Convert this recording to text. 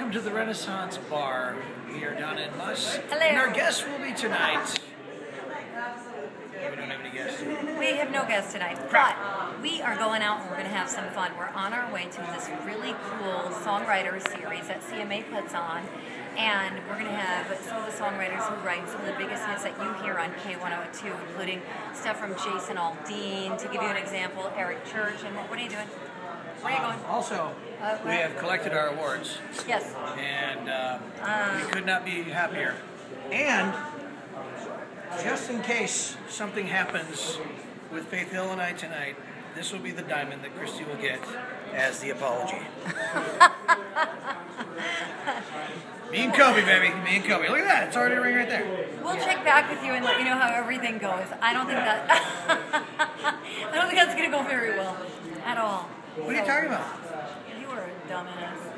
welcome to the Renaissance Bar. We are Donna and Muss. Hello. And our guest will be tonight. We don't have any guests. We have no guests tonight, but we are going out and we're going to have some fun. We're on our way to this really cool songwriter series that CMA puts on, and we're going to have some of the songwriters who write some of the biggest hits that you hear on K102, including stuff from Jason Aldean, to give you an example, Eric Church, and what, what are you doing? Where are you going? Also, Uh, we have collected our awards, Yes. and um, Uh. we could not be happier. And just in case something happens with Faith Hill and I tonight, this will be the diamond that Christy will get as the apology. Me and Kobe, baby. Me and Kobe. Look at that. It's already a ring right there. We'll check back with you and let you know how everything goes. I don't think that. I don't think that's going to go very well at all. What are you talking about? You are a dumbass.